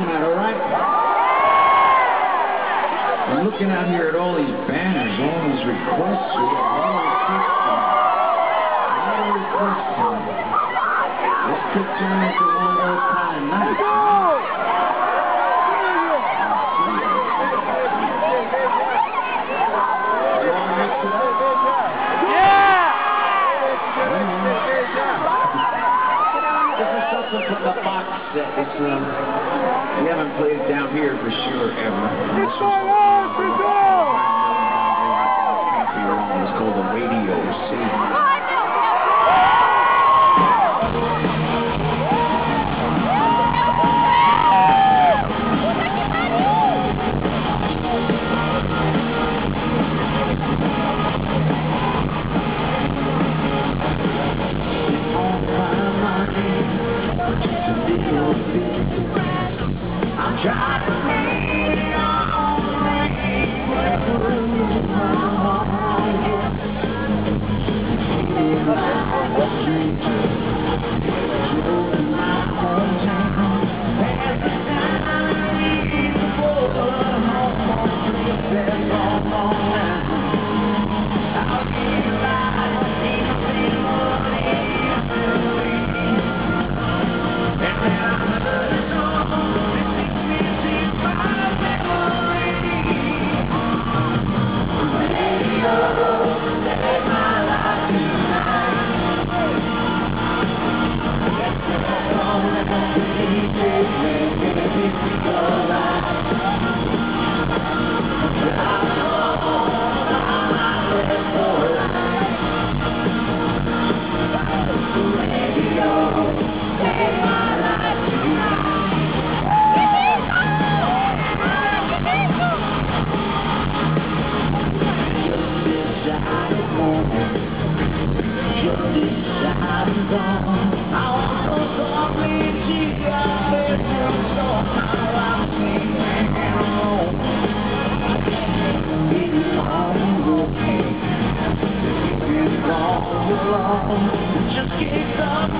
tonight, all right? I'm looking out here at all these banners, all these requests. Requests requests could turn into played it down here for sure ever. And This was To Just keep up.